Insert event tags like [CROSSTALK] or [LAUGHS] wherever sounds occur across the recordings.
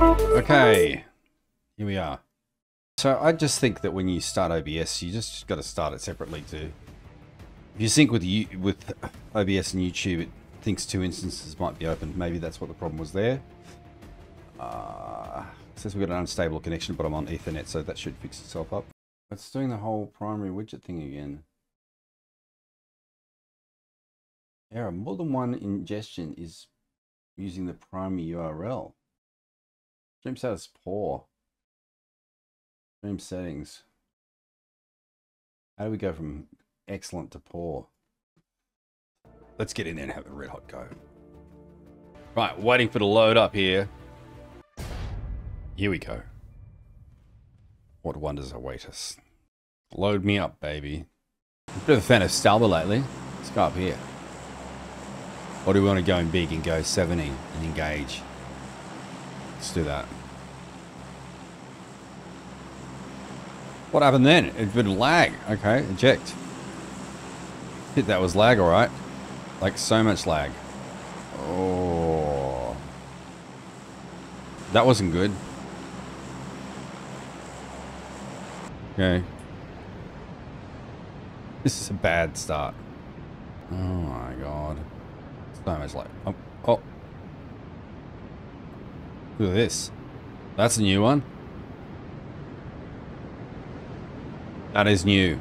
Okay, here we are. So I just think that when you start OBS, you just got to start it separately too. If you sync with you with OBS and YouTube, it thinks two instances might be open. Maybe that's what the problem was there. Uh, says we've got an unstable connection, but I'm on Ethernet, so that should fix itself up. It's doing the whole primary widget thing again. Error. More than one ingestion is using the primary URL. Stream status poor. Stream settings. How do we go from excellent to poor? Let's get in there and have a red hot go. Right, waiting for the load up here. Here we go. What wonders await us? Load me up, baby. I'm a bit of a fan of Stalber lately. Let's go up here. Or do we want to go in big and go 70 and engage? Let's do that. What happened then? It of lag. Okay, eject. Hit that was lag, alright. Like so much lag. Oh. That wasn't good. Okay. This is a bad start. Oh my god. So much lag. Oh, oh. Look at this. That's a new one. That is new.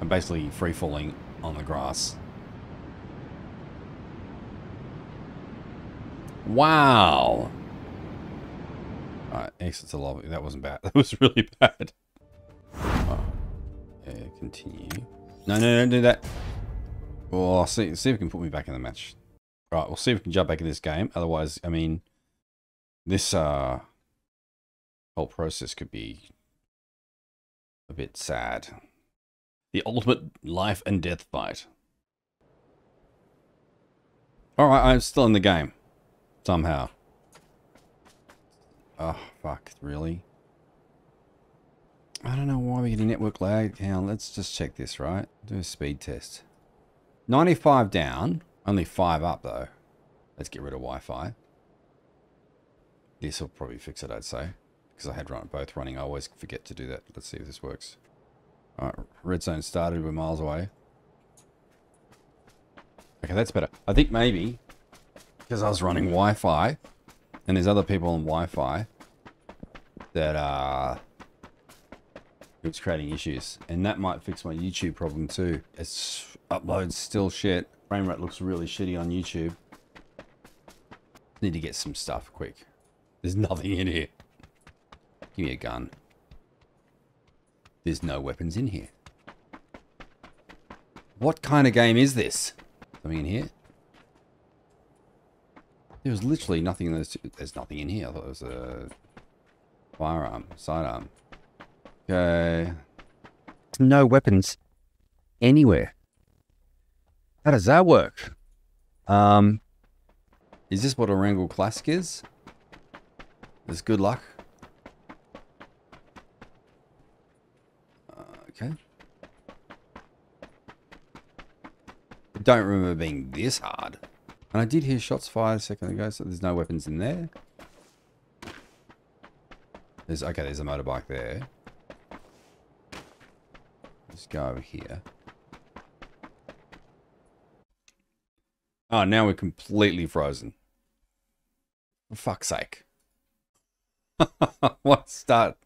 I'm basically free falling on the grass. Wow. Alright, exit to lobby. That wasn't bad. [LAUGHS] That was really bad. Oh. Yeah, continue. No, no, don't do that. Well, I'll see, see if we can put me back in the match. Right, we'll see if we can jump back in this game. Otherwise, I mean, this uh, whole process could be a bit sad. The ultimate life and death fight. Alright, I'm still in the game. Somehow. Oh, fuck, really? I don't know why we're getting network lag. On, let's just check this, right? Do a speed test. 95 down, only 5 up though. Let's get rid of Wi-Fi. This will probably fix it, I'd say. Because I had run, both running. I always forget to do that. Let's see if this works. Alright, red zone started. We're miles away. Okay, that's better. I think maybe because I was running Wi-Fi and there's other people on Wi-Fi that uh it was creating issues and that might fix my YouTube problem too. It's uploads still shit. Frame rate looks really shitty on YouTube. Need to get some stuff quick. There's nothing in here. Give me a gun. There's no weapons in here. What kind of game is this? Something in here? There was literally nothing in those two. There's nothing in here. I thought it was a firearm, sidearm. Okay. No weapons anywhere. How does that work? Um, is this what Erangel Classic is? Is good luck? Uh, okay. I don't remember being this hard. And I did hear shots fired a second ago, so there's no weapons in there. There's okay, there's a motorbike there. Let's go over here. Oh, now we're completely frozen. For fuck's sake. [LAUGHS] what a start.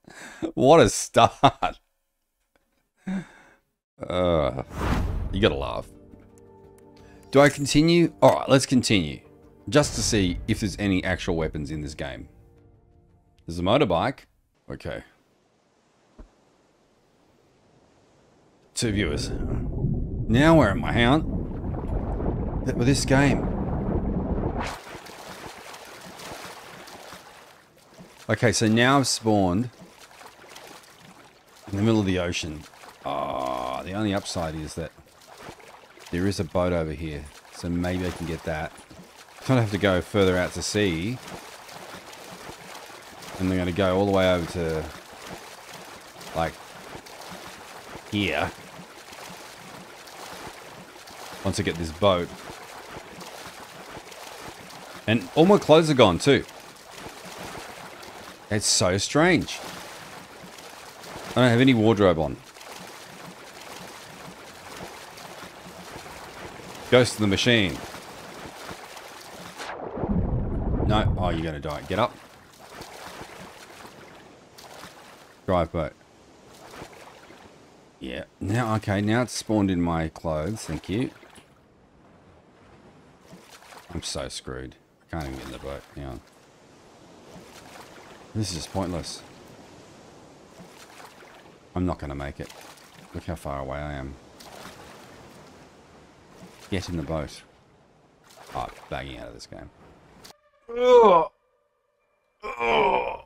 What a start. Uh, you gotta laugh. Do I continue? Alright, let's continue. Just to see if there's any actual weapons in this game. There's a motorbike. Okay. Two viewers. Now where am I, Hound? With this game. Okay, so now I've spawned in the middle of the ocean. Ah, oh, the only upside is that there is a boat over here. So maybe I can get that. I have to go further out to sea. And I'm going to go all the way over to, like, here. Once I get this boat. And all my clothes are gone too. It's so strange. I don't have any wardrobe on. Ghost of the machine. No. Oh, you're going to die. Get up. Drive boat. Yeah. Now, okay. Now it's spawned in my clothes. Thank you. I'm so screwed. I can't even get in the boat. Hang on. This is pointless. I'm not going to make it. Look how far away I am. Get in the boat. Oh, bagging out of this game. Ugh. Ugh.